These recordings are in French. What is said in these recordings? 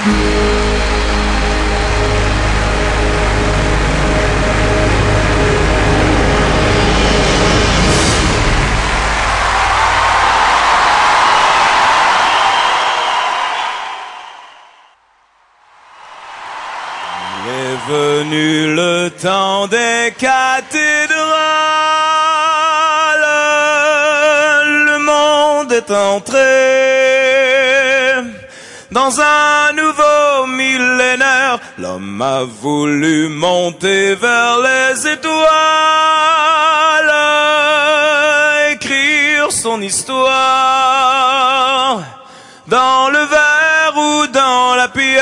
Est venu le temps des cathédrales, le monde est entré dans un nouveau millénaire. L'homme a voulu monter vers les étoiles, écrire son histoire dans le verre ou dans la pierre.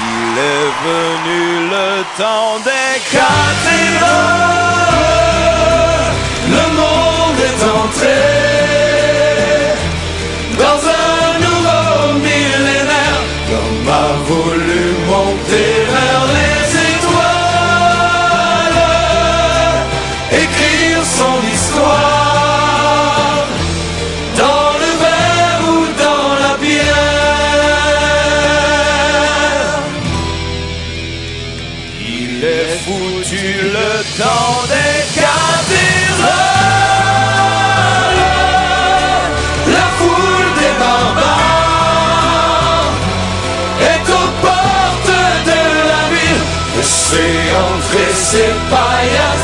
Il est venu le temps des cathédrales. Il est foutu le temps des cathédrales. La foule des barbares est aux portes de la ville. Laissez entrer ces païens,